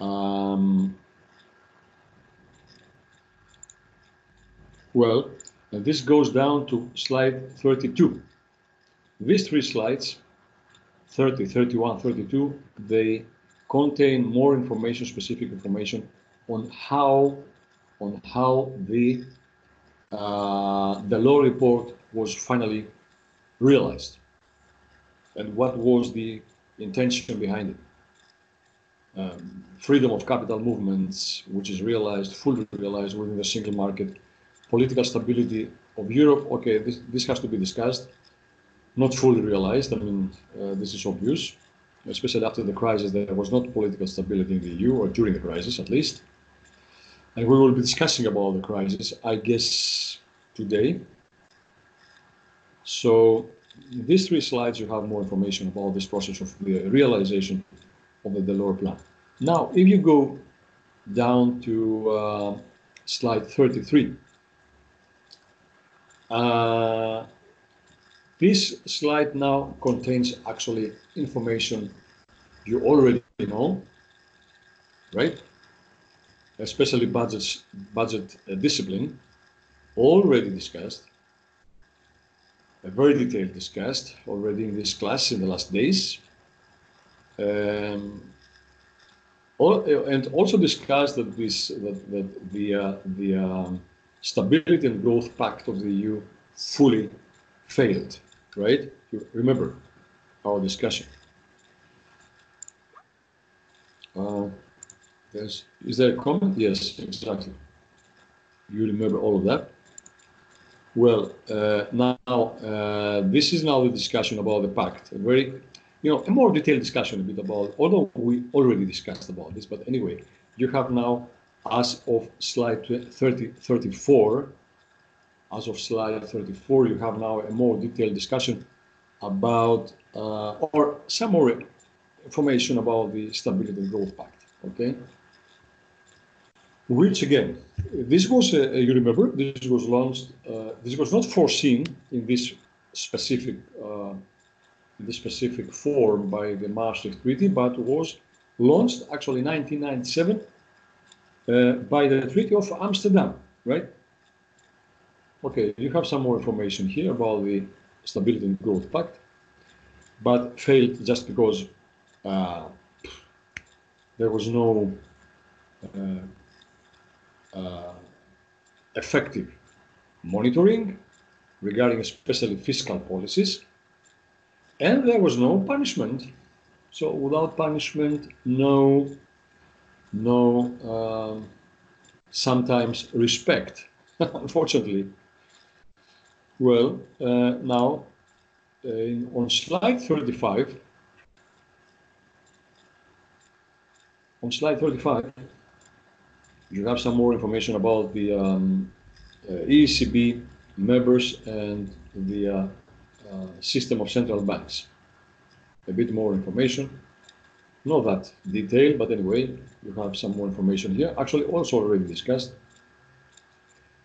Um, well, and this goes down to slide 32. These three slides, 30, 31, 32, they contain more information, specific information on how on how the uh, the Delors report was finally realized and what was the intention behind it. Um, freedom of capital movements, which is realized, fully realized within the single market, political stability of Europe. Okay, this, this has to be discussed, not fully realized. I mean, uh, this is obvious, especially after the crisis, there was not political stability in the EU, or during the crisis at least. And we will be discussing about the crisis, I guess, today. So in these three slides, you have more information about this process of the realization of the Delors plan. Now, if you go down to uh, slide 33, uh, this slide now contains actually information you already know, right? Especially budgets, budget uh, discipline, already discussed very detailed discussed already in this class in the last days. Um, all, and also discussed that this that, that the uh, the um, stability and growth pact of the EU fully failed. Right? You remember our discussion. Uh, yes. Is there a comment? Yes, exactly. You remember all of that. Well, uh, now uh, this is now the discussion about the pact. A very, you know, a more detailed discussion a bit about. Although we already discussed about this, but anyway, you have now, as of slide 30, 34, as of slide 34, you have now a more detailed discussion about, uh, or some more information about the Stability and Growth Pact. Okay which again, this was, uh, you remember, this was launched, uh, this was not foreseen in this specific, this specific form by the Maastricht Treaty, but was launched actually in 1997 uh, by the Treaty of Amsterdam, right? Okay, you have some more information here about the Stability and Growth Pact, but failed just because uh, there was no uh, uh, effective monitoring regarding especially fiscal policies, and there was no punishment. So without punishment, no, no, um, sometimes respect. Unfortunately, well, uh, now uh, on slide 35, on slide 35, you have some more information about the um, uh, ECB members and the uh, system of central banks. A bit more information. Not that detailed, but anyway, you have some more information here. Actually, also already discussed.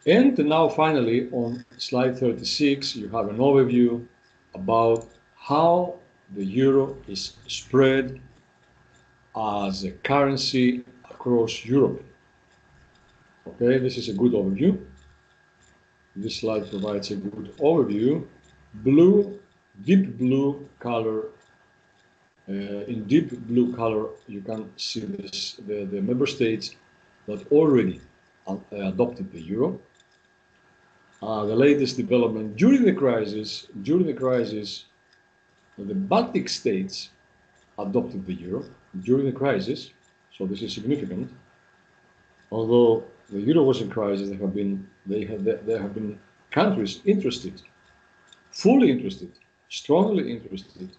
And now finally, on slide 36, you have an overview about how the euro is spread as a currency across Europe. Okay, this is a good overview. This slide provides a good overview. Blue, deep blue color. Uh, in deep blue color, you can see this, the, the member states that already uh, adopted the euro. Uh, the latest development during the crisis, during the crisis, the Baltic states adopted the euro during the crisis, so this is significant. Although the euro was in crisis, there have been they have there have been countries interested, fully interested, strongly interested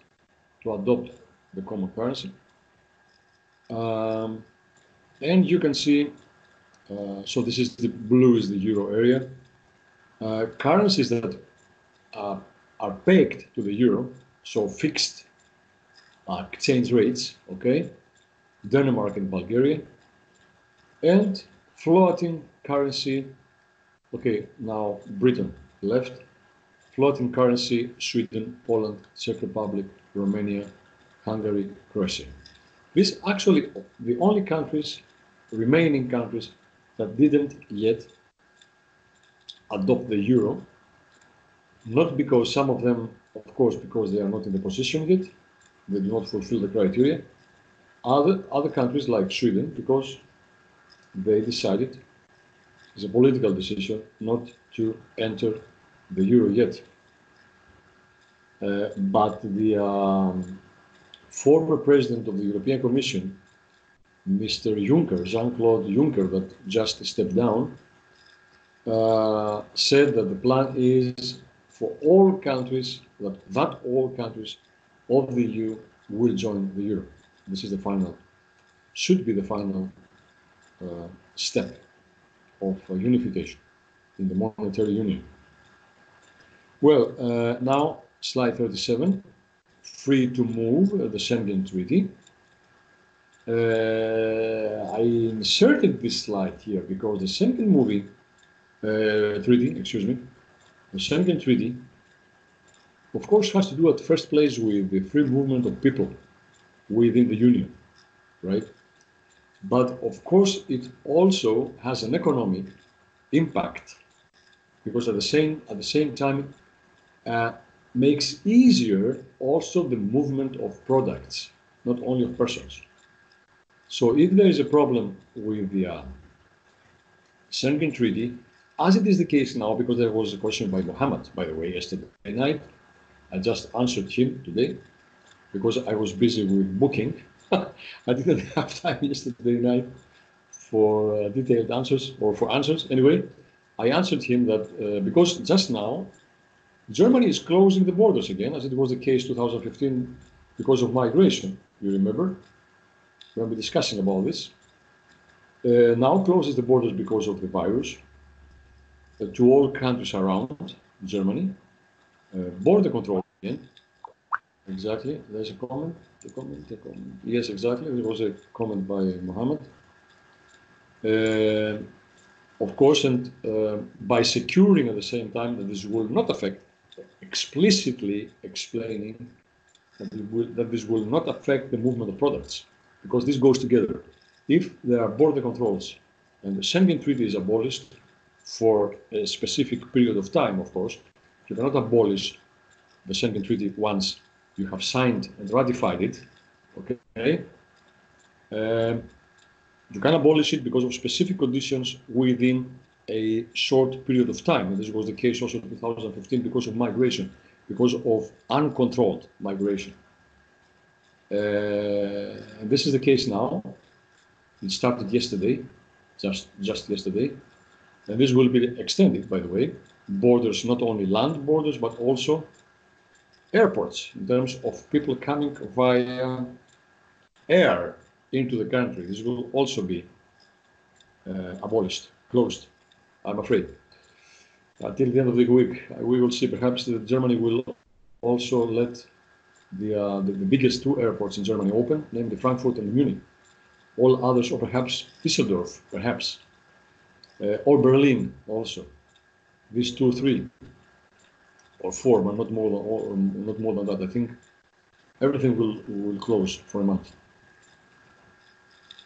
to adopt the common currency. Um, and you can see, uh, so this is the blue is the euro area. Uh, currencies that uh, are pegged to the euro, so fixed exchange rates, okay, Denmark and Bulgaria, and floating currency, okay, now Britain left, floating currency, Sweden, Poland, Czech Republic, Romania, Hungary, Croatia. These actually the only countries, remaining countries, that didn't yet adopt the euro, not because some of them, of course, because they are not in the position yet, they do not fulfill the criteria. Other, other countries like Sweden, because they decided, it's a political decision, not to enter the euro yet. Uh, but the um, former president of the European Commission, Mr. Juncker, Jean-Claude Juncker, that just stepped down, uh, said that the plan is for all countries, that, that all countries of the EU will join the euro. This is the final, should be the final uh, step of unification in the monetary union. Well, uh, now slide 37, free to move, uh, the Schengen Treaty. Uh, I inserted this slide here because the Schengen movie uh, treaty, excuse me, the Schengen Treaty, of course, has to do at first place with the free movement of people within the Union, right? But of course, it also has an economic impact because at the same at the same time uh, makes easier also the movement of products, not only of persons. So if there is a problem with the uh, Schengen Treaty, as it is the case now, because there was a question by Mohammed, by the way, yesterday night, I just answered him today because I was busy with booking. I didn't have time yesterday night for uh, detailed answers or for answers. Anyway, I answered him that uh, because just now Germany is closing the borders again, as it was the case 2015 because of migration. You remember? When We'll be discussing about this. Uh, now closes the borders because of the virus uh, to all countries around Germany. Uh, border control again. Exactly. There's a comment. Comment. Comment. Yes, exactly. There was a comment by Mohammed. Uh, of course, and uh, by securing at the same time that this will not affect explicitly explaining that, will, that, this will not affect the movement of products, because this goes together. If there are border controls and the Schengen Treaty is abolished for a specific period of time, of course, you cannot abolish the Schengen Treaty once you have signed and ratified it. Okay, um, you can abolish it because of specific conditions within a short period of time. And this was the case also in 2015 because of migration, because of uncontrolled migration. Uh, and this is the case now. It started yesterday, just, just yesterday. And this will be extended, by the way, borders, not only land borders, but also airports in terms of people coming via air into the country. This will also be uh, abolished, closed. I'm afraid. Until the end of the week, we will see. Perhaps that Germany will also let the, uh, the, the biggest two airports in Germany open, namely Frankfurt and Munich. All others, or perhaps Düsseldorf, perhaps, uh, or Berlin also. These two, three, or four, but not more than or not more than that. I think everything will will close for a month.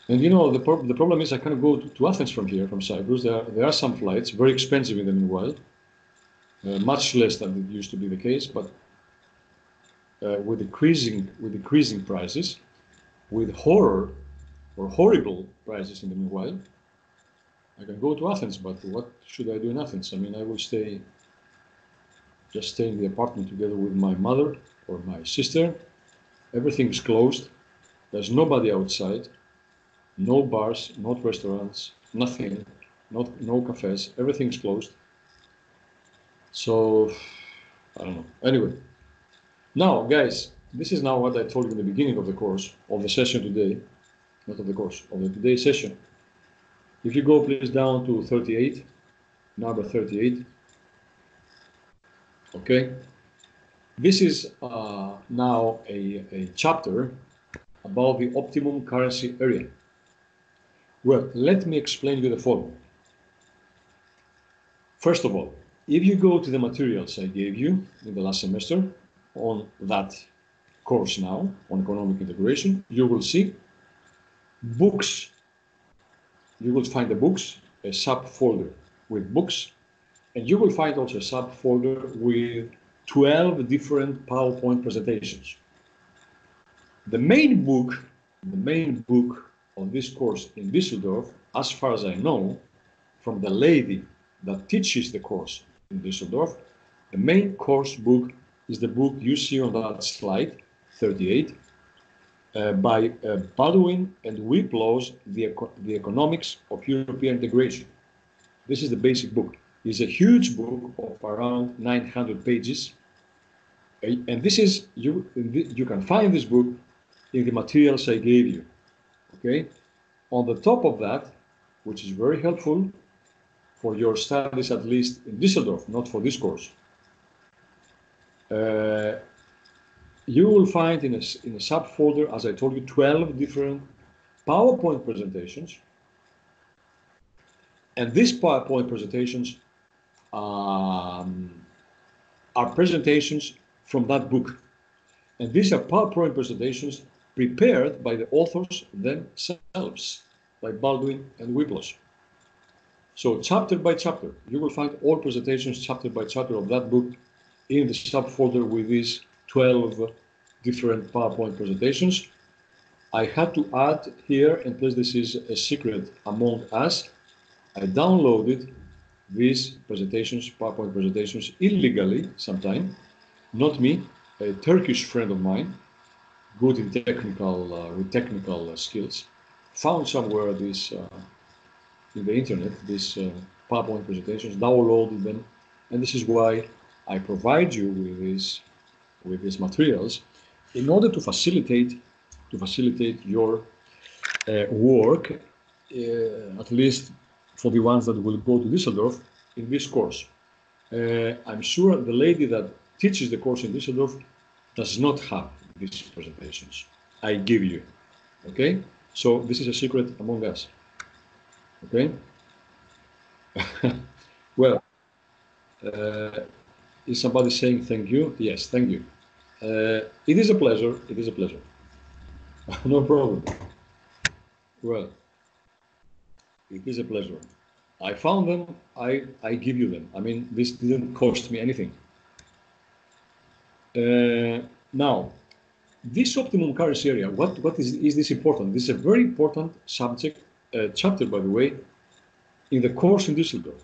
And you know, the, pro the problem is I cannot go to, to, Athens from here, from Cyprus. There are, there are some flights, very expensive in the meanwhile, uh, much less than it used to be the case, but uh, with decreasing with decreasing prices, with horror or horrible prices in the meanwhile. I can go to Athens, but what should I do in Athens? I mean, I will stay, just stay in the apartment together with my mother or my sister. Everything is closed. There's nobody outside no bars, not restaurants, nothing, not no cafes, everything's closed. So I don't know. Anyway, now guys, this is now what I told you in the beginning of the course of the session today, not of the course of the today session. If you go please down to 38, number 38. Okay, this is uh, now a, a chapter about the optimum currency area. Well, let me explain you the following. First of all, if you go to the materials I gave you in the last semester on that course now, on economic integration, you will see books. You will find the books, a subfolder with books, and you will find also a subfolder with 12 different PowerPoint presentations. The main book, the main book of this course in Düsseldorf, as far as I know, from the lady that teaches the course in Düsseldorf, the main course book is the book you see on that slide, 38, uh, by uh, Baldwin and Wyplosz, the, the Economics of European Integration. This is the basic book. It's a huge book of around 900 pages. And this is, you, you can find this book in the materials I gave you. Okay? On the top of that, which is very helpful for your studies, at least in Düsseldorf, not for this course, uh, you will find in a, in a subfolder, as I told you, 12 different PowerPoint presentations. And these PowerPoint presentations um, are presentations from that book. And these are PowerPoint presentations prepared by the authors themselves, by Baldwin and Wyplosz. So chapter by chapter, you will find all presentations chapter by chapter of that book in the subfolder with these 12 different PowerPoint presentations. I had to add here, and please this is a secret among us, I downloaded these presentations, PowerPoint presentations, illegally sometime. Not me, a Turkish friend of mine, good in technical, uh, with technical uh, skills, found somewhere this uh, in the internet, these uh, PowerPoint presentations, downloaded them, and this is why I provide you with these with these materials in order to facilitate to facilitate your uh, work, at least for the ones that will go to Düsseldorf in this course. I'm sure the lady that teaches the course in Düsseldorf does not have these presentations. I give you. Okay? So this is a secret among us. Okay? well, uh, is somebody saying thank you? Yes, thank you. Uh, it is a pleasure. It is a pleasure. no problem. Well, it is a pleasure. I found them. I I give you them. I mean, this didn't cost me anything. Uh, now, this optimum currency area. What what is is this important? This is a very important subject uh, chapter, by the way, in the course in Düsseldorf.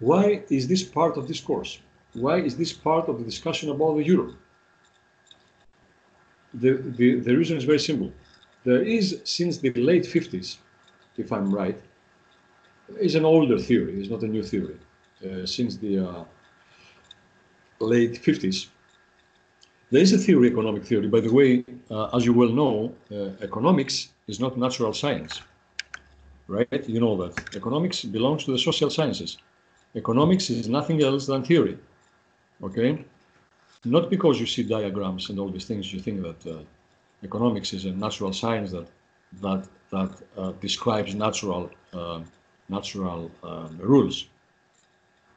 Why is this part of this course? Why is this part of the discussion about the euro? The, the, the reason is very simple. There is, since the late 50s, if I'm right, is an older theory, it's not a new theory. Uh, since the uh, late 50s, there is a theory, economic theory. By the way, uh, as you well know, uh, economics is not natural science, right? You know that. Economics belongs to the social sciences. Economics is nothing else than theory. Okay? Not because you see diagrams and all these things, you think that uh, economics is a natural science that that that uh, describes natural uh, natural um, rules.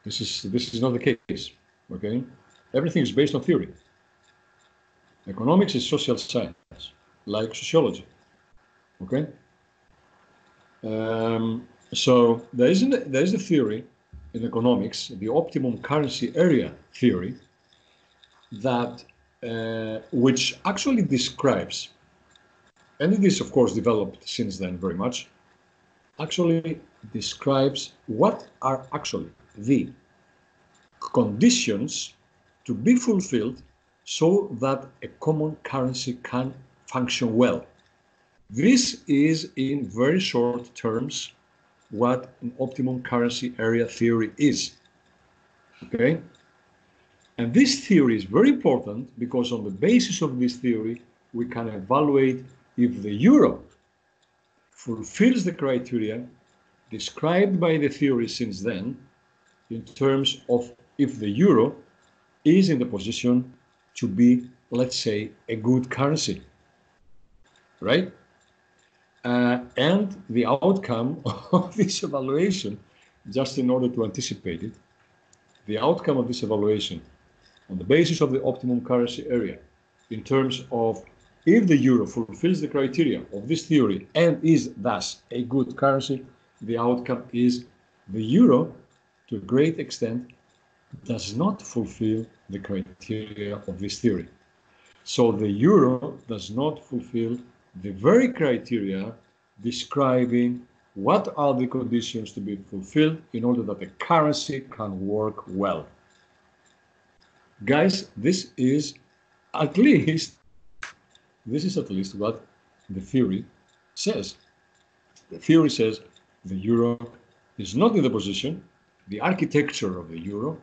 This is this is not the case. Okay? Everything is based on theory. Economics is social science, like sociology. Okay? Um, so there is, an, there is a theory in economics, the optimum currency area theory, that uh, which actually describes, and it is of course developed since then very much, actually describes what are actually the conditions to be fulfilled so that a common currency can function well. This is in very short terms what an optimum currency area theory is. Okay? And this theory is very important because on the basis of this theory, we can evaluate if the euro fulfills the criteria described by the theory since then in terms of if the euro is in the position to be, let's say, a good currency. Right? uh, and the outcome of this evaluation, just in order to anticipate it, the outcome of this evaluation on the basis of the optimum currency area in terms of if the euro fulfills the criteria of this theory and is thus a good currency, the outcome is the euro, to a great extent, does not fulfill the criteria of this theory. So the euro does not fulfill the very criteria describing what are the conditions to be fulfilled in order that the currency can work well. Guys, this is at least this is at least what the theory says. The theory says the euro is not in the position, the architecture of the euro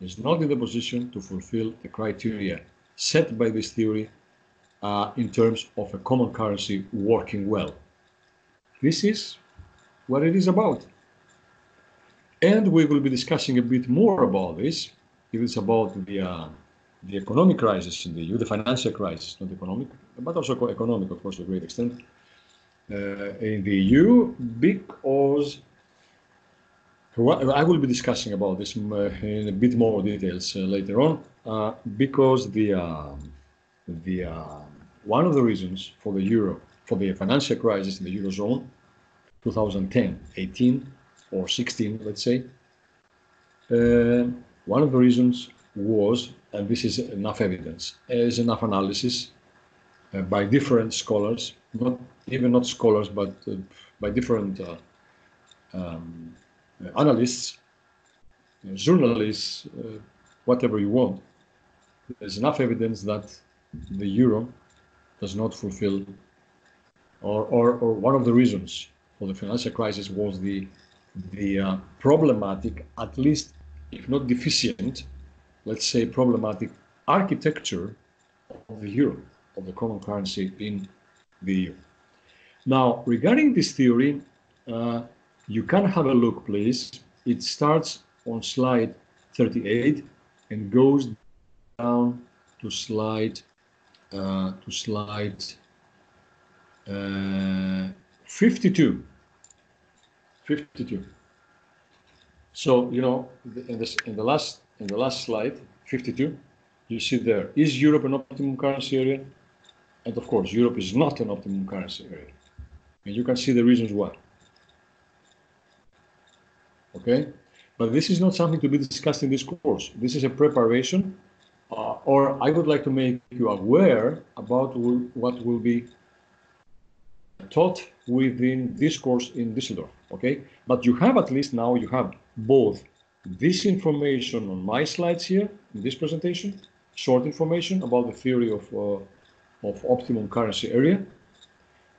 is not in the position to fulfill the criteria set by this theory uh, in terms of a common currency working well. This is what it is about. And we will be discussing a bit more about this. It is about the uh, the economic crisis in the EU, the financial crisis, not economic, but also economic, of course, to a great extent, uh, in the EU, because I will be discussing about this uh, in a bit more details uh, later on, uh, because the um, the um, one of the reasons for the euro, for the financial crisis in the eurozone, 2010, 18, or 16, let's say, uh, one of the reasons was and this is enough evidence, is enough analysis uh, by different scholars, not even not scholars, but uh, by different um, analysts, journalists, uh, whatever you want. There's enough evidence that the euro does not fulfill, or, or, or one of the reasons for the financial crisis was the the uh, problematic, at least if not deficient, let's say, problematic architecture of the euro, of the common currency in the EU. Now, regarding this theory, uh, you can have a look, please. It starts on slide 38 and goes down to slide uh, to slide uh, 52. 52. So you know, in this in the last in the last slide, 52, you see there, is Europe an optimum currency area? And of course, Europe is not an optimum currency area. And you can see the reasons why. Okay? But this is not something to be discussed in this course. This is a preparation, uh, or I would like to make you aware about what will be taught within this course in Düsseldorf. Okay? But you have at least now, you have both this information on my slides here in this presentation, short information about the theory of, uh, of optimum currency area.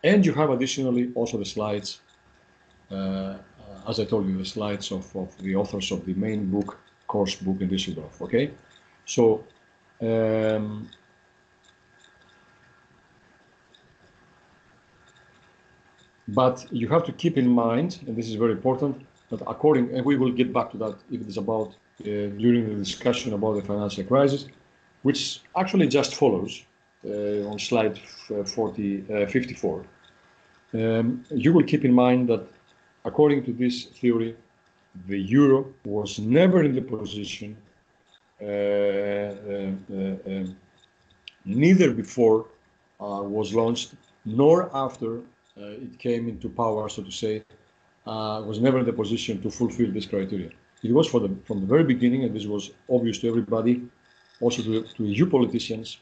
And you have additionally also the slides, uh, as I told you, the slides of, of the authors of the main book, course book in Düsseldorf, okay? So, um, but you have to keep in mind, and this is very important, that according, and we will get back to that if it is about uh, during the discussion about the financial crisis, which actually just follows uh, on slide uh, 40, uh, 54. Um, you will keep in mind that according to this theory, the euro was never in the position, uh, uh, um, neither before was launched nor after it came into power, so to say, uh, was never in the position to fulfill this criteria. It was for the, from the very beginning, and this was obvious to everybody, also to, to EU politicians,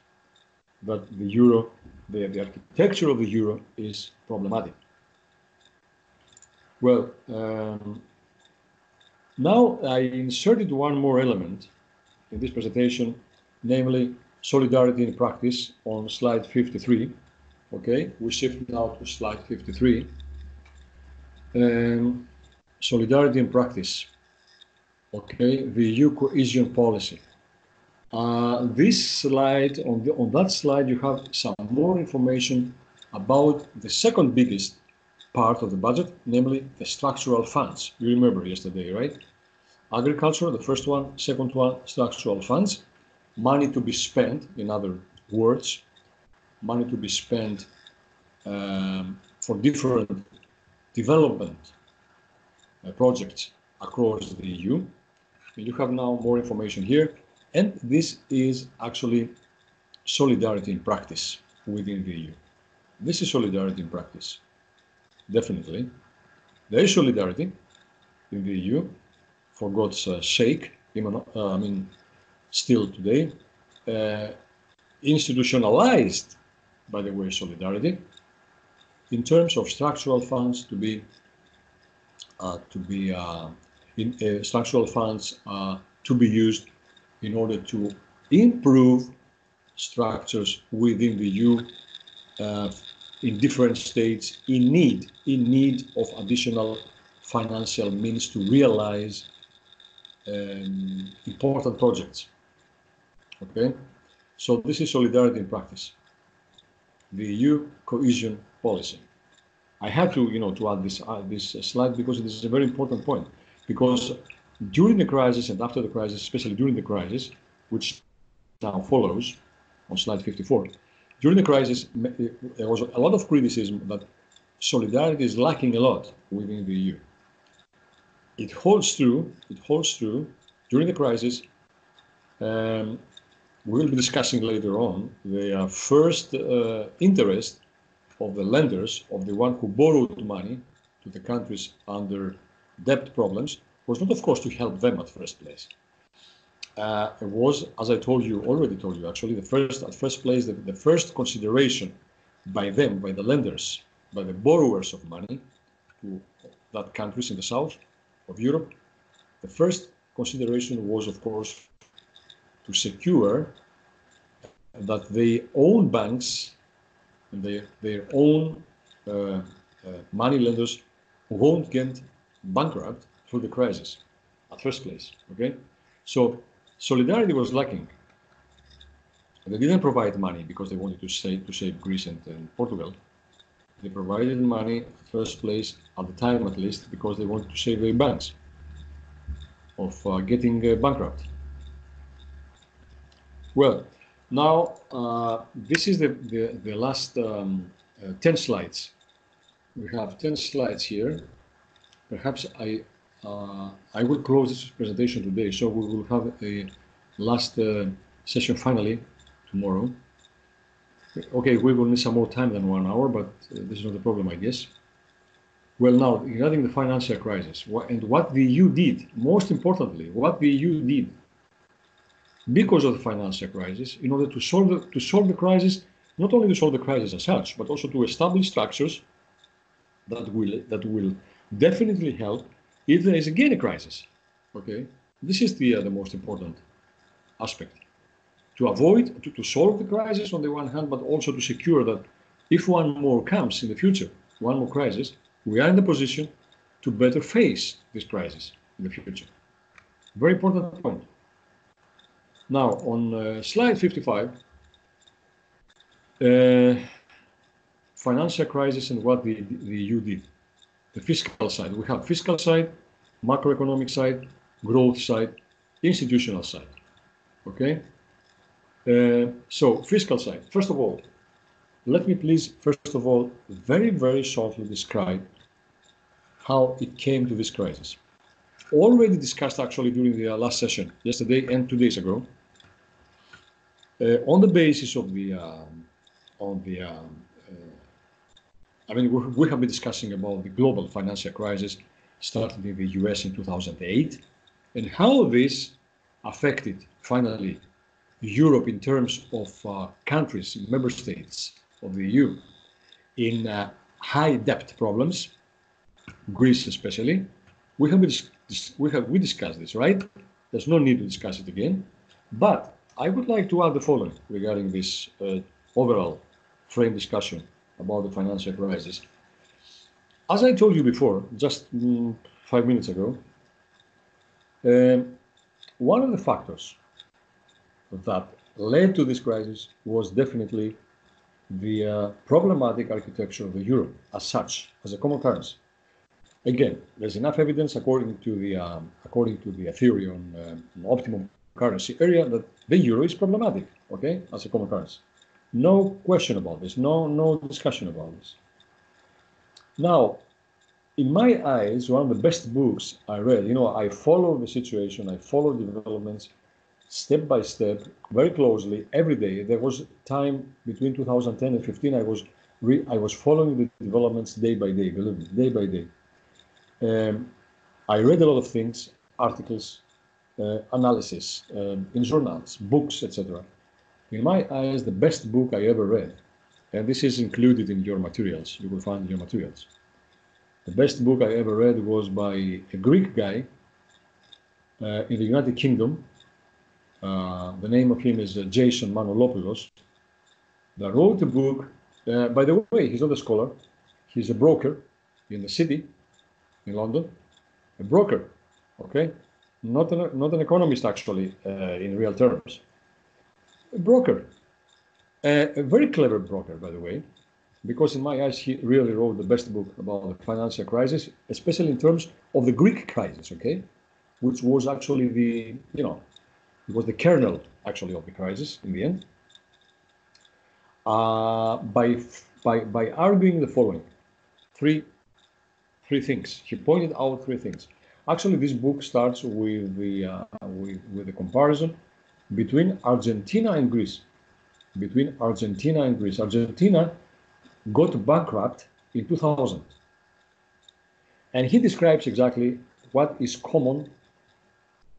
that the euro, the, the architecture of the euro is problematic. Well, um, now I inserted one more element in this presentation, namely solidarity in practice on slide 53. Okay, we shift now to slide 53 um, solidarity in practice. Okay, the EU cohesion policy. Uh, this slide, on, the, on that slide, you have some more information about the second biggest part of the budget, namely the structural funds. You remember yesterday, right? Agriculture, the first one, second one, structural funds. Money to be spent, in other words, money to be spent um, for different development uh, projects across the EU. You have now more information here, and this is actually solidarity in practice. within the EU. This is solidarity in practice. Definitely. There is solidarity in the EU, for God's uh, sake, even, uh, I mean, still today, uh, institutionalized, by the way, solidarity, in terms of structural funds to be uh, to be uh, in uh, structural funds to be used in order to improve structures within the EU in different states in need in need of additional financial means to realize um, important projects. Okay, so this is solidarity in practice. The EU cohesion policy. I have to, you know, to add this uh, this slide because it is a very important point. Because during the crisis and after the crisis, especially during the crisis, which now follows on slide 54, during the crisis, there was a lot of criticism that solidarity is lacking a lot within the EU. It holds true. It holds true. During the crisis, um, we'll be discussing later on the uh, first uh, interest of the lenders, of the one who borrowed money to the countries under debt problems, was not, of course, to help them at first place. Uh, it was, as I told you, already told you, actually, the first at first place, the, the first consideration by them, by the lenders, by the borrowers of money to that countries in the south of Europe, the first consideration was, of course, to secure that their own banks and their, their own uh, uh, money lenders won't get bankrupt through the crisis at first place. Okay, so solidarity was lacking. They didn't provide money because they wanted to save to save Greece and, and Portugal. They provided money first place at the time at least because they wanted to save their banks of uh, getting uh, bankrupt. Well, now uh, this is the, the, the last um, uh, 10 slides. We have 10 slides here. Perhaps I uh, I will close this presentation today, so we will have a last uh, session finally tomorrow. Okay, we will need some more time than one hour, but uh, this is not a problem, I guess. Well, now, regarding the financial crisis and what the EU did, most importantly, what the EU did because of the financial crisis, in order to solve the, to solve the crisis, not only to solve the crisis as such, but also to establish structures that will that will definitely help if there is again a crisis. Okay, this is the uh, the most important aspect to avoid to, to solve the crisis on the one hand, but also to secure that if one more comes in the future, one more crisis, we are in the position to better face this crisis in the future. Very important point. Now, on uh, slide 55, uh, financial crisis and what the, the EU did the fiscal side. We have fiscal side, macroeconomic side, growth side, institutional side. Okay? Uh, so, fiscal side. First of all, let me please, first of all, very, very shortly describe how it came to this crisis. Already discussed actually during the last session, yesterday and two days ago, uh, on the basis of the, um, on the um, I mean, we have been discussing about the global financial crisis started in the US in 2008 and how this affected finally Europe in terms of uh, countries, member states of the EU in uh, high debt problems, Greece especially. We have, we have we discussed this, right? There's no need to discuss it again. But I would like to add the following regarding this uh, overall frame discussion about the financial crisis. As I told you before, just mm, five minutes ago, um, one of the factors that led to this crisis was definitely the uh, problematic architecture of the euro as such, as a common currency. Again, there's enough evidence according to the um, according to the theory on uh, optimum currency area that the euro is problematic, okay, as a common currency. No question about this, no, no discussion about this. Now, in my eyes, one of the best books I read, you know, I follow the situation, I follow developments, step by step, very closely, every day. There was time between 2010 and 15. I was re- I was following the developments day by day, believe me, day by day. Um, I read a lot of things, articles, uh, analysis um, in journals, books, etc. In my eyes, the best book I ever read, and this is included in your materials. You will find in your materials. The best book I ever read was by a Greek guy uh, in the United Kingdom. Uh, the name of him is uh, Jason Manolopoulos. That wrote a book. Uh, by the way, he's not a scholar. He's a broker in the city, in London. A broker, okay, not an not an economist actually uh, in real terms. A broker, a very clever broker, by the way, because in my eyes he really wrote the best book about the financial crisis, especially in terms of the Greek crisis, okay which was actually the, you know, it was the kernel actually of the crisis in the end, uh, by, by, by arguing the following, three, three things. He pointed out three things. Actually, this book starts with the, uh, with, with the comparison between Argentina and Greece. Between Argentina and Greece. Argentina got bankrupt in 2000. And he describes exactly what is common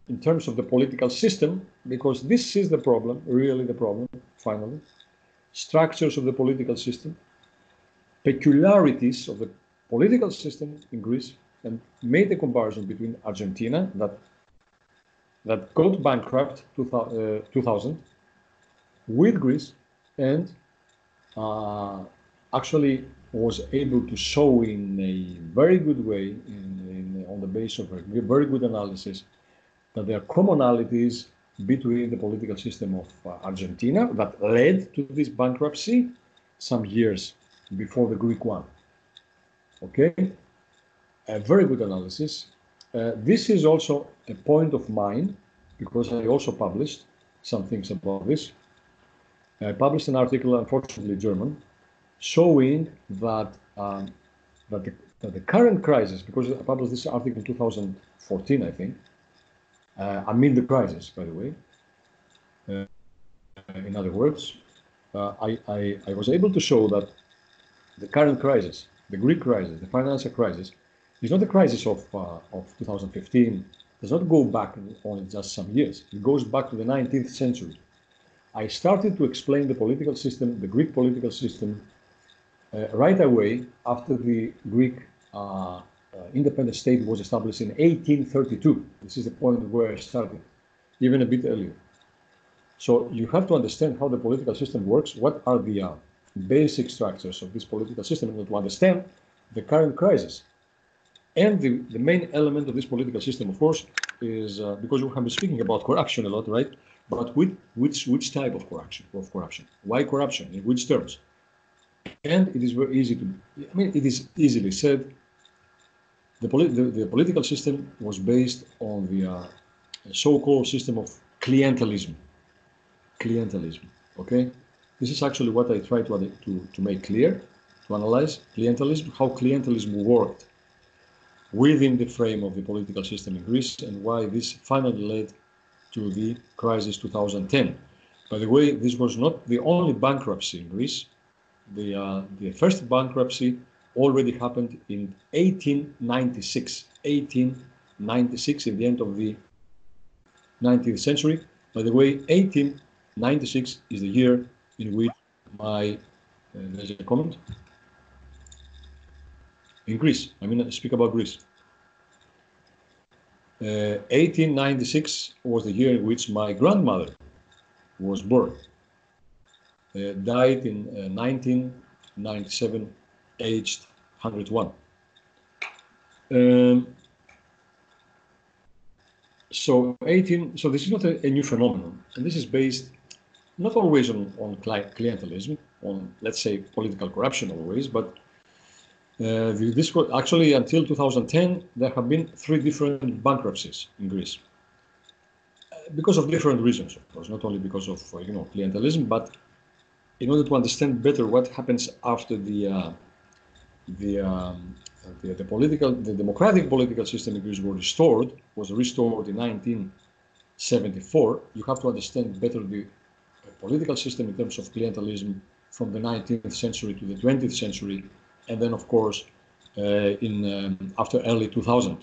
in terms of the political system, because this is the problem, really the problem, finally, structures of the political system, peculiarities of the political system in Greece, and made a comparison between Argentina, that, that got bankrupt 2000, uh, with Greece, and uh, actually was able to show in a very good way, in, in, on the basis of a very good analysis, that there are commonalities between the political system of uh, Argentina that led to this bankruptcy some years before the Greek one. Okay, a very good analysis. Uh, this is also a point of mine because I also published some things about this. I published an article, unfortunately German, showing that um, that, the, that the current crisis, because I published this article in 2014, I think, uh, amid the crisis, by the way. Uh, in other words, uh, I, I, I was able to show that the current crisis, the Greek crisis, the financial crisis, is not a crisis of, uh, of 2015, does not go back only just some years. It goes back to the 19th century. I started to explain the political system, the Greek political system, uh, right away after the Greek uh, uh, independent state was established in 1832. This is the point where I started, even a bit earlier. So you have to understand how the political system works, what are the uh, basic structures of this political system in order to understand the current crisis. And the, the main element of this political system, of course, is uh, because we have been speaking about corruption a lot, right? But with, which, which type of corruption? Of corruption? Why corruption? In which terms? And it is very easy to, I mean, it is easily said the, the, the, political system was based on the uh, so-called system of clientelism. Clientelism, okay? This is actually what I try to, to, to make clear, to analyze clientelism, how clientelism worked within the frame of the political system in Greece and why this finally led to the crisis 2010. By the way, this was not the only bankruptcy in Greece. The, uh, the first bankruptcy already happened in 1896. 1896, at the end of the 19th century. By the way, 1896 is the year in which my, uh, there's a comment, in Greece, I mean, speak about Greece. Uh, 1896 was the year in which my grandmother was born. Uh, died in 1997 uh, aged 101. Um, so 18, so this is not a, a, new phenomenon, and this is based not always on, on clientelism, on let's say political corruption always, but uh, this was actually until 2010 there have been three different bankruptcies in Greece uh, because of different reasons, of course, not only because of uh, you know clientelism, but in order to understand better what happens after the uh, the, um, the, the political, the democratic political system in Greece was restored, was restored in 1974. you have to understand better the political system in terms of clientelism from the 19th century to the 20th century, and then, of course, uh, in um, after early 2000.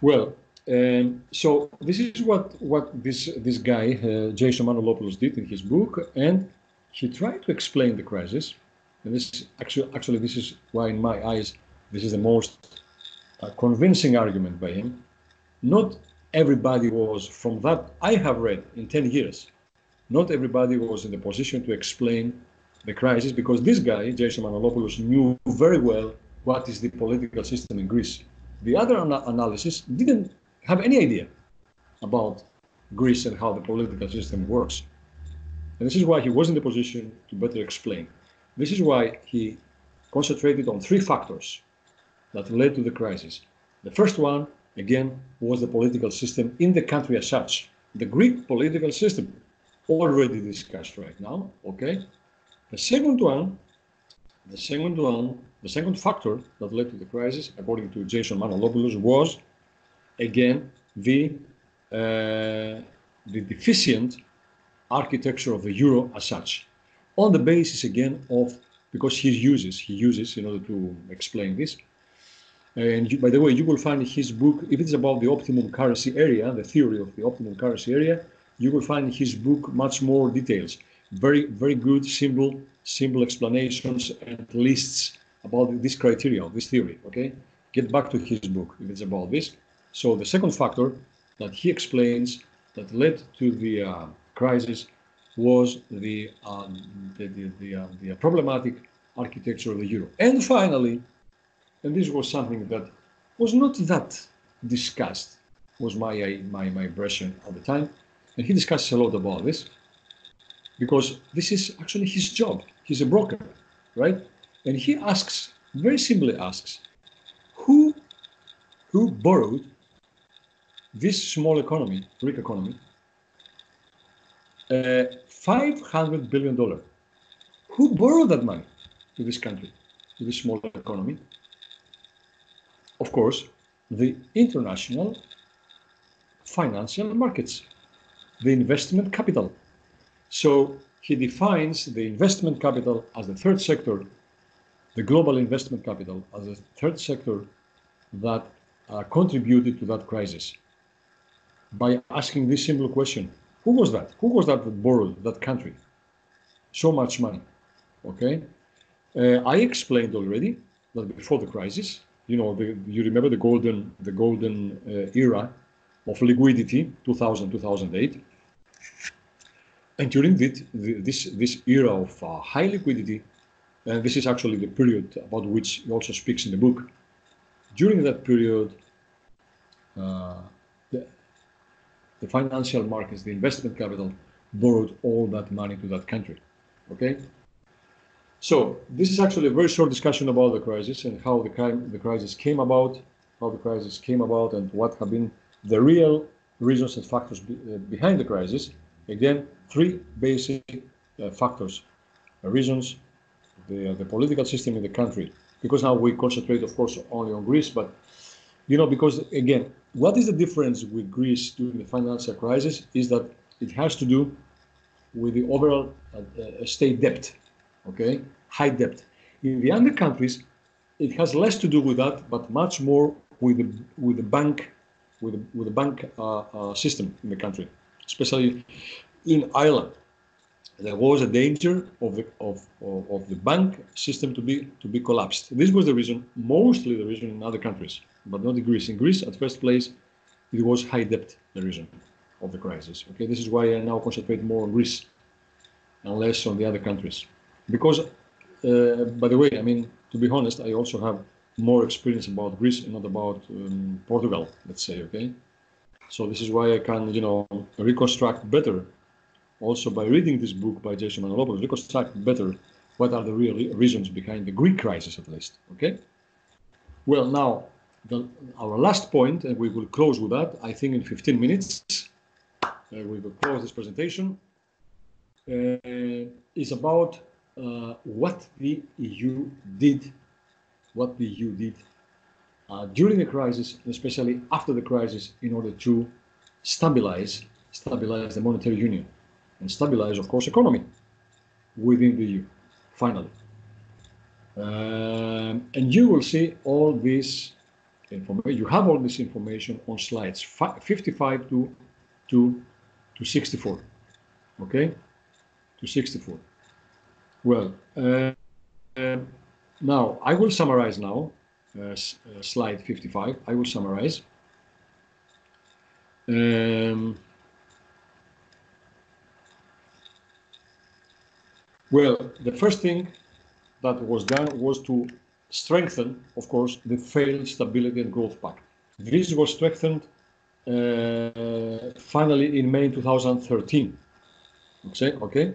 Well, um, so this is what what this this guy uh, Jason Manolopoulos did in his book, and he tried to explain the crisis. And this actually actually this is why, in my eyes, this is the most uh, convincing argument by him. Not everybody was from that I have read in 10 years. Not everybody was in the position to explain the crisis because this guy, Jason Manolopoulos, knew very well what is the political system in Greece. The other ana- analysis didn't have any idea about Greece and how the political system works. And this is why he was in the position to better explain. This is why he concentrated on three factors that led to the crisis. The first one, again, was the political system in the country as such. The Greek political system, already discussed right now, okay? The second one, the second one, the second factor that led to the crisis, according to Jason Manolopoulos, was again the uh, the deficient architecture of the euro as such, on the basis again of because he uses he uses in order to explain this. And you, by the way, you will find in his book, if it's about the optimum currency area, the theory of the optimum currency area, you will find in his book much more details. Very, very good, simple, simple explanations and lists about this criteria, this theory. Okay, get back to his book if it's about this. So the second factor that he explains that led to the uh, crisis was the, um, the, the, the, uh, the, problematic architecture of the euro. And finally, and this was something that was not that discussed, was my, uh, my, my impression at the time, and he discusses a lot about this, because this is actually his job. He's a broker, right? And he asks, very simply asks, who, who borrowed this small economy, Greek economy, uh, 500 billion dollar. Who borrowed that money to this country, to this small economy? Of course, the international financial markets, the investment capital. So he defines the investment capital as the third sector, the global investment capital as the third sector that uh, contributed to that crisis by asking this simple question Who was that? Who was that that borrowed that country so much money? Okay. Uh, I explained already that before the crisis, you know, the, you remember the golden, the golden uh, era of liquidity, 2000, 2008. And during this, this, this era of uh, high liquidity, and this is actually the period about which he also speaks in the book, during that period, uh, the financial markets, the investment capital, borrowed all that money to that country. Okay? So this is actually a very short discussion about the crisis and how the, the crisis came about, how the crisis came about, and what have been the real reasons and factors be, uh, behind the crisis. Again, three basic uh, factors, uh, reasons, the, uh, the political system in the country. Because now we concentrate, of course, only on Greece, but you know, because again, what is the difference with Greece during the financial crisis is that it has to do with the overall uh, uh, state debt, okay, high debt. In the other countries, it has less to do with that, but much more with the with the bank, with the, with the bank uh, uh system in the country, especially in Ireland. There was a danger of the of, of, of the bank system to be to be collapsed. This was the reason, mostly the reason in other countries but not in Greece. In Greece, at first place, it was high debt, the reason of the crisis. Okay, this is why I now concentrate more on Greece and less on the other countries. Because, uh, by the way, I mean, to be honest, I also have more experience about Greece and not about um, Portugal, let's say, okay? So this is why I can, you know, reconstruct better, also by reading this book by Jason Manolopoulos, reconstruct better what are the real reasons behind the Greek crisis, at least, okay? Well, now, the, our last point, and we will close with that, I think in 15 minutes, uh, we will close this presentation, uh, is about uh, what the EU did, what the EU did uh, during the crisis, especially after the crisis, in order to stabilize, stabilize the monetary union and stabilize, of course, economy within the EU, finally. Um, and you will see all this information. You have all this information on slides 55 to, to, to 64. Okay? To 64. Well, uh, uh, now I will summarize now, uh, uh slide 55. I will summarize. Um, well, the first thing that was done was to strengthen, of course, the failed Stability and Growth Pact. This was strengthened uh, finally in May 2013. Okay, okay.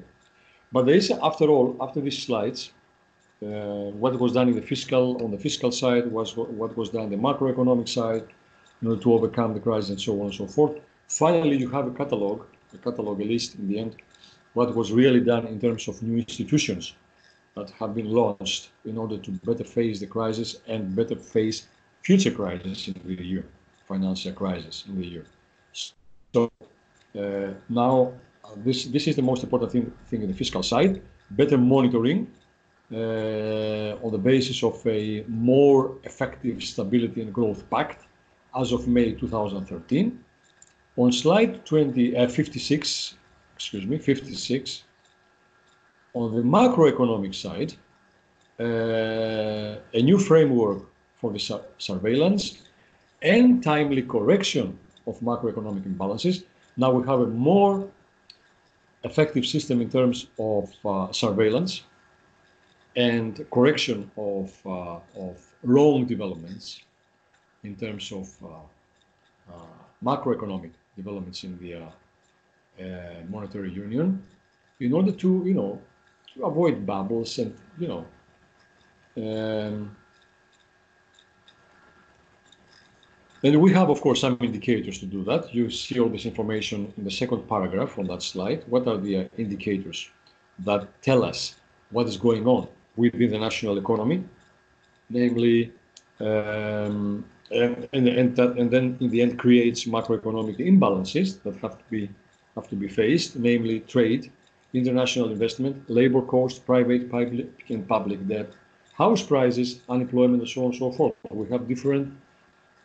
But there is, after all, after these slides, what was done in the fiscal on the fiscal side was what was done on the macroeconomic side in order to overcome the crisis and so on and so forth. Finally, you have a catalog, a catalog, list in the end, what was really done in terms of new institutions that have been launched in order to better face the crisis and better face future crises in the year, financial crisis in the year. So uh, now uh, this this is the most important thing, thing in the fiscal side, better monitoring uh, on the basis of a more effective stability and growth pact as of May 2013. On slide 20, uh, 56, excuse me, 56, on the macroeconomic side, uh, a new framework for the su surveillance and timely correction of macroeconomic imbalances. Now we have a more effective system in terms of uh, surveillance and correction of, uh, of wrong developments in terms of uh, uh, macroeconomic developments in the monetary union in order to, you know, to avoid bubbles and, you know, um, and we have, of course, some indicators to do that. You see all this information in the second paragraph on that slide. What are the indicators that tell us what is going on within the national economy, namely, um, and, and, and, that, and then in the end creates macroeconomic imbalances that have to be have to be faced, namely trade, international investment, labor costs, private, public, and public debt, house prices, unemployment, and so on and so forth. We have different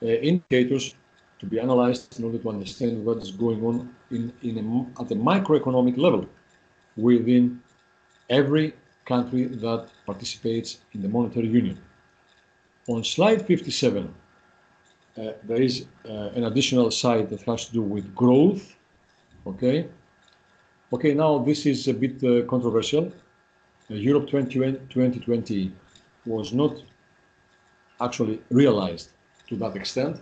uh, indicators to be analyzed in order to understand what is going on in, in a, at the microeconomic level within every country that participates in the monetary union. On slide 57, uh, there is uh, an additional side that has to do with growth, okay? Okay, now this is a bit uh, controversial. Uh, Europe 2020 was not actually realized to that extent.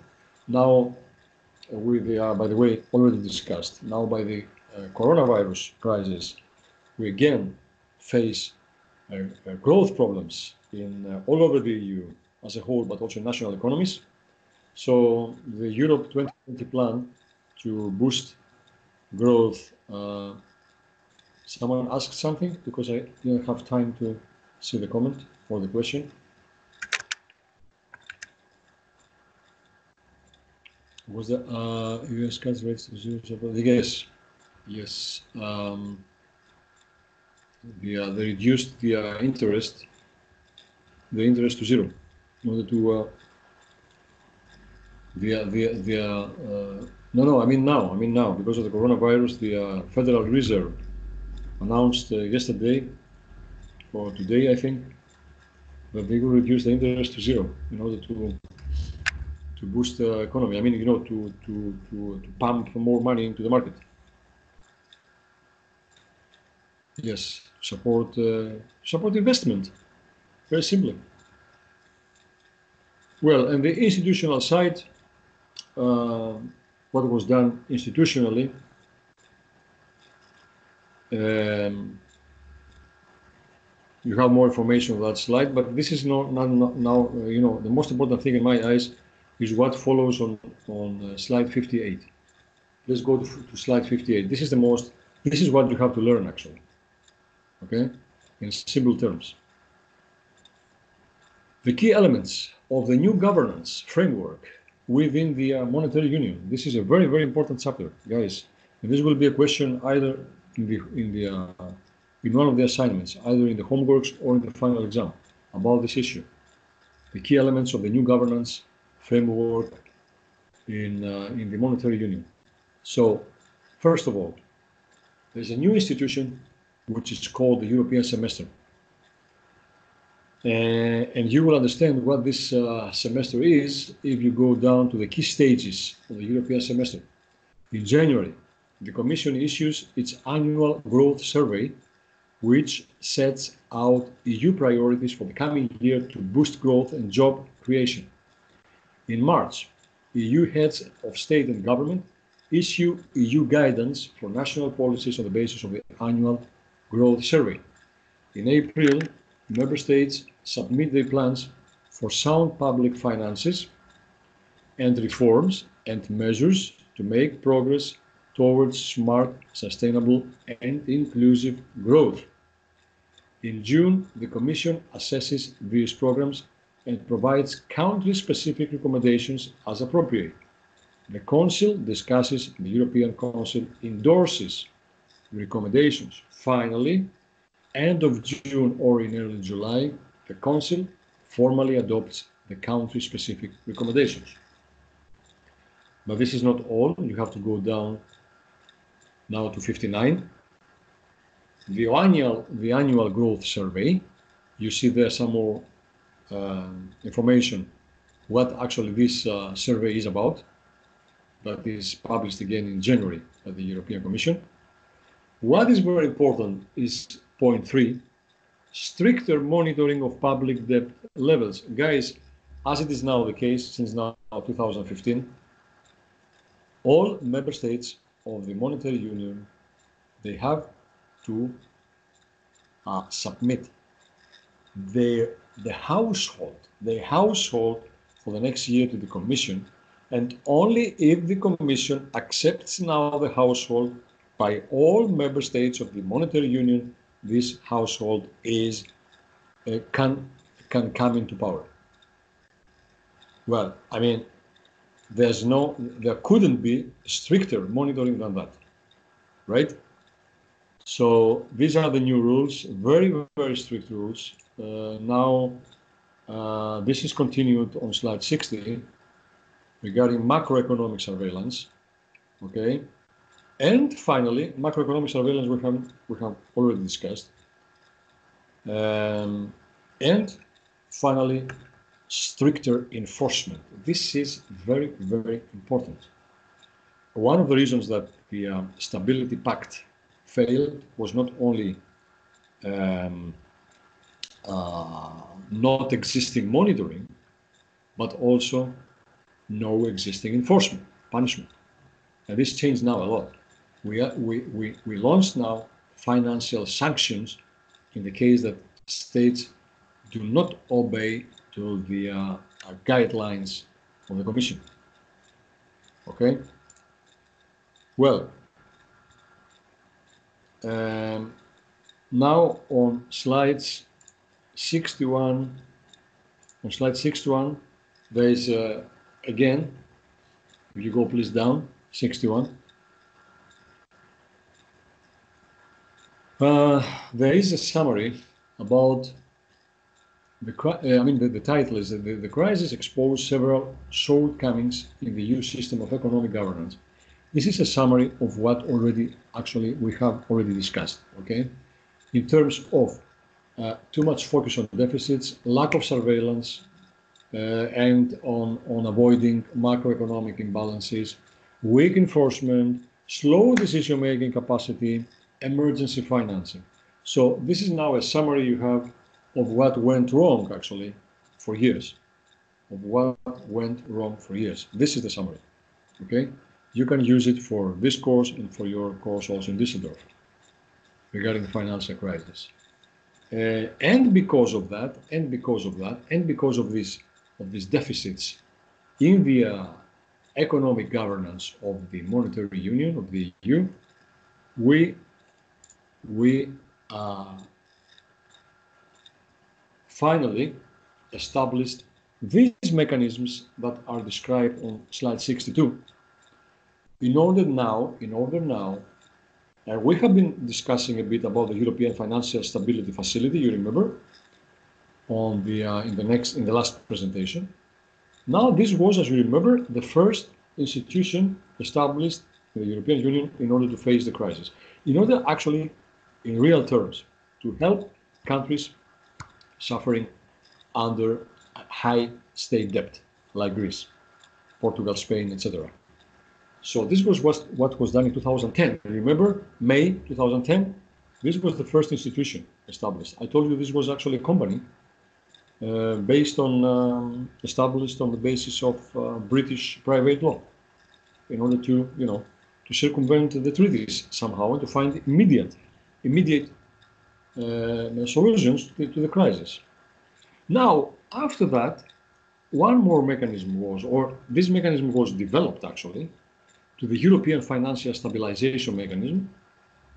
Now, uh, with the, uh, by the way, already discussed, now by the uh, coronavirus crisis, we again face growth problems in all over the EU as a whole, but also national economies. So the Europe 2020 plan to boost growth Someone asked something because I didn't have time to see the comment or the question. Was the uh, US cuts rates to zero? Yes, yes. Um, the, uh, they reduced the uh, interest, the interest to zero, in order to uh, the the the uh, uh, no no I mean now I mean now because of the coronavirus the uh, Federal Reserve announced uh, yesterday or today, I think, that they will reduce the interest to zero in order to to boost the economy. I mean, you know, to to to, to pump more money into the market. Yes, support uh, support investment. Very simply. Well, and the institutional side, uh, what was done institutionally um, you have more information on that slide, but this is not, not, not now, uh, you know, the most important thing in my eyes is what follows on, on uh, slide 58. Let's go to, to slide 58. This is the most, this is what you have to learn actually, okay, in simple terms. The key elements of the new governance framework within the uh, monetary union. This is a very, very important chapter, guys. And this will be a question either in the in the uh, in one of the assignments, either in the homeworks or in the final exam, about this issue. The key elements of the new governance framework in uh, in the monetary union. So, first of all, there's a new institution which is called the European semester. Uh, and you will understand what this uh, semester is if you go down to the key stages of the European semester. In January, the Commission issues its annual growth survey, which sets out EU priorities for the coming year to boost growth and job creation. In March, EU heads of state and government issue EU guidance for national policies on the basis of the annual growth survey. In April, member states submit their plans for sound public finances and reforms and measures to make progress towards smart, sustainable, and inclusive growth. In June, the Commission assesses these programs and provides country specific recommendations as appropriate. The Council discusses, the European Council endorses recommendations. Finally, end of June or in early July, the Council formally adopts the country-specific recommendations. But this is not all. You have to go down now to 59. The annual, the annual growth survey, you see there some more uh, information what actually this uh, survey is about. That is published again in January by the European Commission. What is very important is point three, stricter monitoring of public debt levels. Guys, as it is now the case since now 2015, all member states of the monetary union, they have to uh, submit their the household, their household for the next year to the commission, and only if the commission accepts now the household by all member states of the monetary union, this household is uh, can can come into power. Well, I mean, there's no, there couldn't be stricter monitoring than that, right? So these are the new rules, very very strict rules. Uh, now, uh, this is continued on slide 60 regarding macroeconomic surveillance. Okay, and finally, macroeconomic surveillance we have, we have already discussed. Um, and finally, stricter enforcement. This is very, very important. One of the reasons that the um, Stability Pact failed was not only um, uh, not existing monitoring, but also no existing enforcement, punishment. And this changed now a lot we, we, we, launched now financial sanctions in the case that states do not obey to the uh, guidelines of the Commission. Okay? Well, um, now on slides 61, on slide 61, there is uh, again, if you go please down, 61. Uh, there is a summary about the, uh, I mean, the, the title is that the, the crisis exposed several shortcomings in the EU system of economic governance. This is a summary of what already, actually, we have already discussed, okay? In terms of uh, too much focus on deficits, lack of surveillance, uh, and on, on avoiding macroeconomic imbalances, weak enforcement, slow decision-making capacity, emergency financing. So this is now a summary you have of what went wrong actually for years, of what went wrong for years. This is the summary, okay? You can use it for this course and for your course also in Düsseldorf regarding the financial crisis. Uh, and because of that, and because of that, and because of this, of these deficits in the uh, economic governance of the monetary union of the EU, we we uh, finally established these mechanisms that are described on slide 62, in order now, in order now, uh, we have been discussing a bit about the European Financial Stability Facility, you remember, on the uh, in the next in the last presentation. Now this was, as you remember, the first institution established in the European Union in order to face the crisis. In order actually, in real terms, to help countries suffering under high state debt, like Greece, Portugal, Spain, etc. So this was what was done in 2010. Remember, May 2010? This was the first institution established. I told you this was actually a company uh, based on, um, established on the basis of uh, British private law in order to, you know, to circumvent the treaties somehow and to find immediate, immediate uh, solutions to, to the crisis. Now, after that, one more mechanism was, or this mechanism was developed actually, to the European Financial Stabilization Mechanism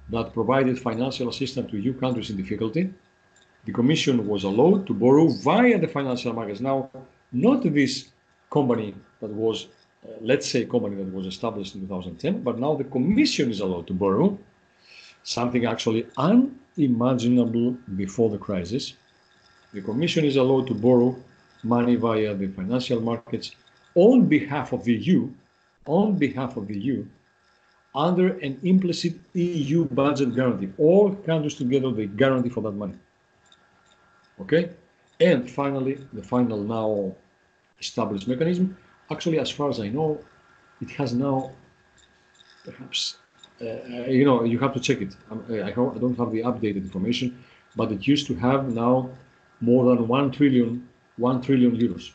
that provided financial assistance to EU countries in difficulty. The Commission was allowed to borrow via the financial markets. Now, not this company that was, uh, let's say, company that was established in 2010, but now the Commission is allowed to borrow something actually unimaginable before the crisis. The Commission is allowed to borrow money via the financial markets on behalf of the EU on behalf of the EU under an implicit EU budget guarantee. All countries together, they guarantee for that money. Okay? And finally, the final now established mechanism, actually, as far as I know, it has now perhaps, Uh, uh, you know, you have to check it. Um, uh, I, I don't have the updated information, but it used to have now more than 1 trillion, 1 trillion euros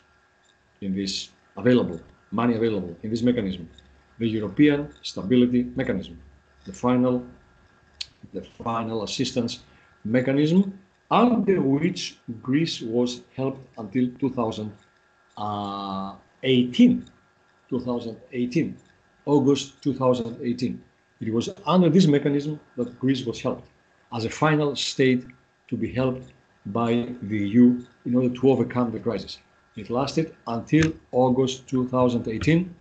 in this available money available in this mechanism, the European Stability Mechanism, the final, the final assistance mechanism under which Greece was helped until 2018. 2018, August 2018. It was under this mechanism that Greece was helped as a final state to be helped by the EU in order to overcome the crisis. It lasted until August 2018.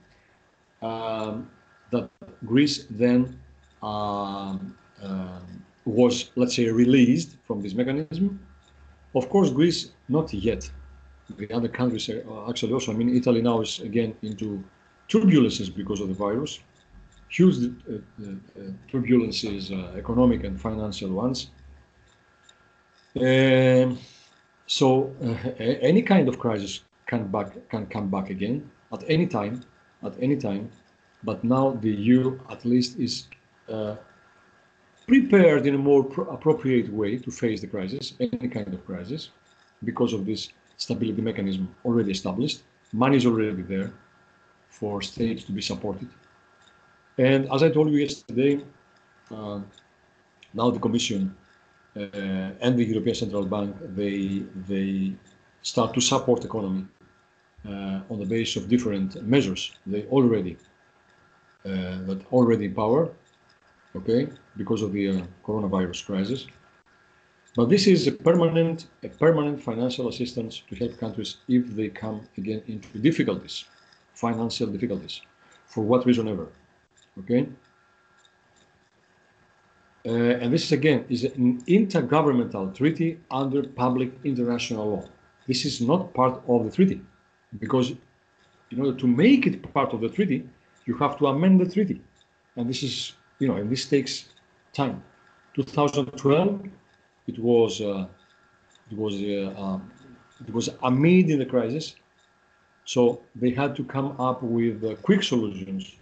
Um, that Greece then um, uh, was, let's say, released from this mechanism. Of course, Greece not yet. The other countries are actually also. I mean, Italy now is again into turbulences because of the virus, huge uh, uh, uh turbulences, economic and financial ones. Um, so any kind of crisis can back can come back again at any time, at any time. But now the EU at least is prepared in a more appropriate way to face the crisis, any kind of crisis, because of this stability mechanism already established. Money is already there for states to be supported. And as I told you yesterday, uh, now the Commission uh, and the European Central Bank, they, they start to support economy uh, on the basis of different measures they already uh, that already in power, okay, because of the uh, coronavirus crisis. But this is a permanent, a permanent financial assistance to help countries if they come again into difficulties, financial difficulties, for what reason ever, okay. Uh, and this is again is an intergovernmental treaty under public international law. This is not part of the treaty because in order to make it part of the treaty, you have to amend the treaty. And this is, you know, and this takes time. 2012, it was, uh, it was, uh, um, it was amid in the crisis. So they had to come up with uh, quick solutions,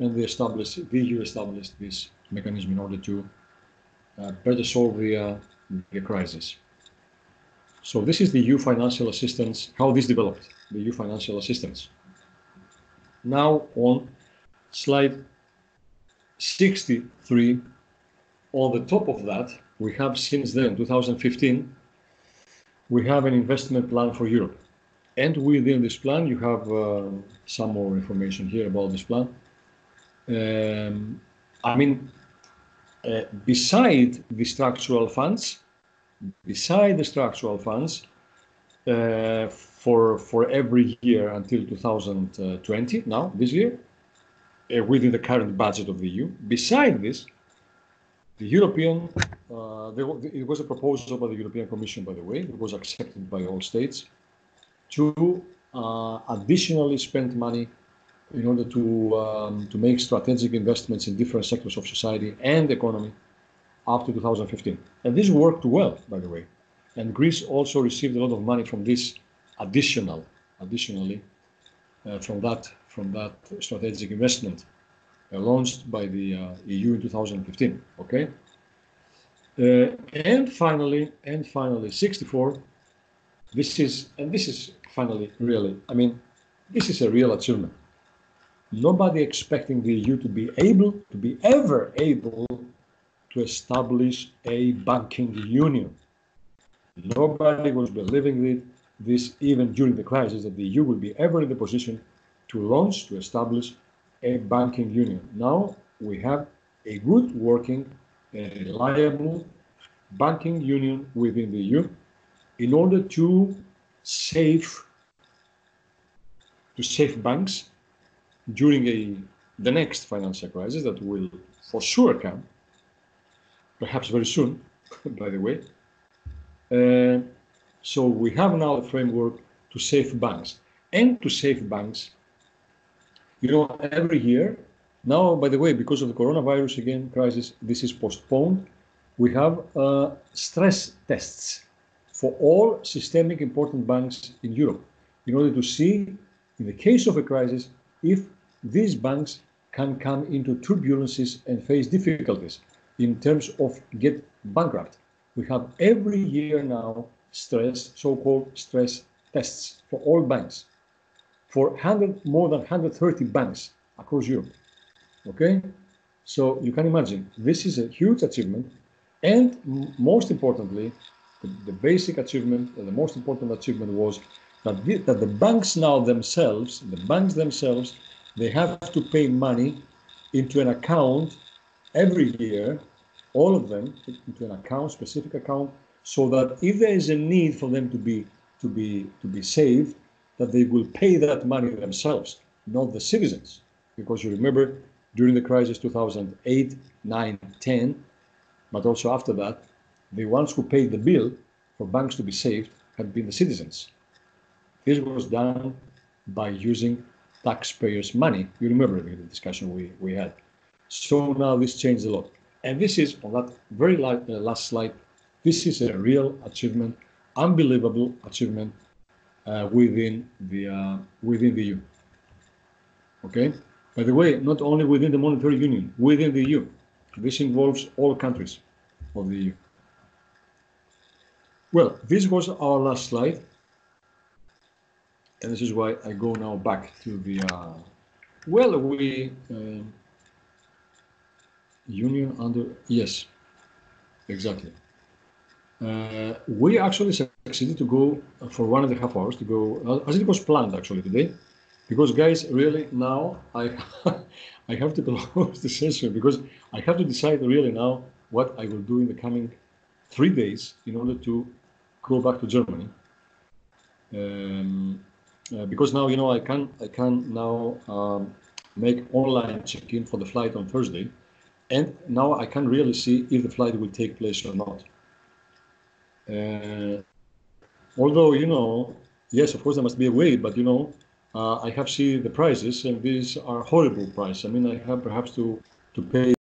and they established, the EU established this mechanism in order to uh, better solve the, uh, the crisis. So this is the EU financial assistance, how this developed, the EU financial assistance. Now on slide 63, on the top of that, we have since then, 2015, we have an investment plan for Europe. And within this plan, you have uh, some more information here about this plan. Um, I mean, uh, beside the structural funds, beside the structural funds, uh, for for every year until 2020. Now this year, uh, within the current budget of the EU. Beside this, the European, uh, there, it was a proposal by the European Commission, by the way, it was accepted by all states, to uh, additionally spend money in order to, um, to make strategic investments in different sectors of society and economy up to 2015. And this worked well, by the way. And Greece also received a lot of money from this additional, additionally, uh, from that from that strategic investment uh, launched by the uh, EU in 2015. Okay. Uh, and finally, and finally, 64. This is and this is finally really. I mean, this is a real achievement. Nobody expecting the EU to be able to be ever able to establish a banking union. Nobody was believing this even during the crisis that the EU will be ever in the position to launch, to establish a banking union. Now we have a good working and reliable banking union within the EU in order to save to save banks during a the next financial crisis that will for sure come, perhaps very soon, by the way. Uh, so we have now a framework to save banks and to save banks you know, every year, now, by the way, because of the coronavirus again crisis, this is postponed. We have uh, stress tests for all systemic important banks in Europe in order to see, in the case of a crisis, if these banks can come into turbulences and face difficulties in terms of get bankrupt. We have every year now stress, so-called stress tests for all banks for 100, more than 130 banks across Europe. Okay? So you can imagine, this is a huge achievement. And most importantly, the, the basic achievement, the most important achievement was that the, that the banks now themselves, the banks themselves, they have to pay money into an account every year, all of them into an account, specific account, so that if there is a need for them to be to be to be saved, that they will pay that money themselves, not the citizens. Because you remember during the crisis 2008, 9, 10, but also after that, the ones who paid the bill for banks to be saved had been the citizens. This was done by using taxpayers' money. You remember the discussion we, we had. So now this changed a lot. And this is, on that very last, uh, last slide, this is a real achievement, unbelievable achievement uh, within the uh, within the EU. Okay. By the way, not only within the monetary union, within the EU. This involves all countries of the EU. Well, this was our last slide. And this is why I go now back to the, uh, well, we, uh, union under, yes, exactly. Uh, we actually succeeded to go for one and a half hours to go as it was planned actually today because guys really now i i have to close the session because i have to decide really now what i will do in the coming three days in order to go back to germany um, uh, because now you know i can i can now um, make online check-in for the flight on thursday and now i can really see if the flight will take place or not uh, although, you know, yes, of course there must be a way, but you know, uh, I have seen the prices and these are horrible prices. I mean, I have perhaps to, to pay